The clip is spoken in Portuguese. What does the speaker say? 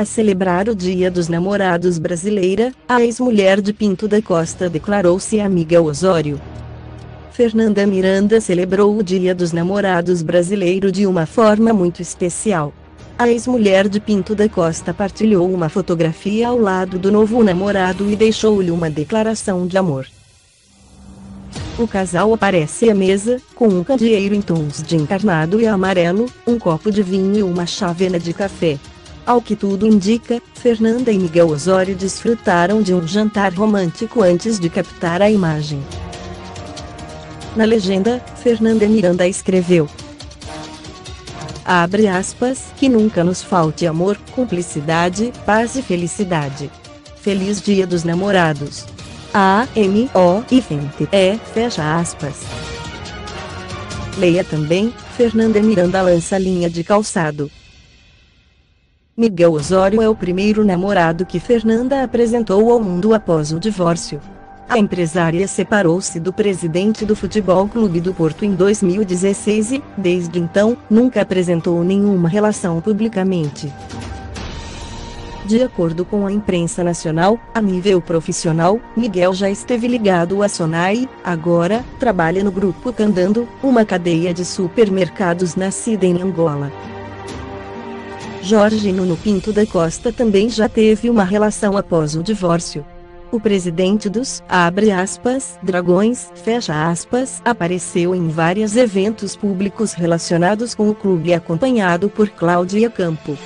A celebrar o Dia dos Namorados brasileira, a ex-mulher de Pinto da Costa declarou-se amiga Osório. Fernanda Miranda celebrou o Dia dos Namorados brasileiro de uma forma muito especial. A ex-mulher de Pinto da Costa partilhou uma fotografia ao lado do novo namorado e deixou-lhe uma declaração de amor. O casal aparece à mesa, com um candeeiro em tons de encarnado e amarelo, um copo de vinho e uma chávena de café. Ao que tudo indica, Fernanda e Miguel Osório desfrutaram de um jantar romântico antes de captar a imagem. Na legenda, Fernanda Miranda escreveu: Abre aspas, que nunca nos falte amor, cumplicidade, paz e felicidade. Feliz Dia dos Namorados. A, M, O, I, Fente, E, fecha aspas. Leia também, Fernanda Miranda lança linha de calçado. Miguel Osório é o primeiro namorado que Fernanda apresentou ao mundo após o divórcio. A empresária separou-se do presidente do Futebol Clube do Porto em 2016 e, desde então, nunca apresentou nenhuma relação publicamente. De acordo com a imprensa nacional, a nível profissional, Miguel já esteve ligado à Sonai, agora, trabalha no Grupo Candando, uma cadeia de supermercados nascida em Angola. Jorge Nuno Pinto da Costa também já teve uma relação após o divórcio. O presidente dos, aspas, dragões, aspas, apareceu em vários eventos públicos relacionados com o clube acompanhado por Cláudia Campo.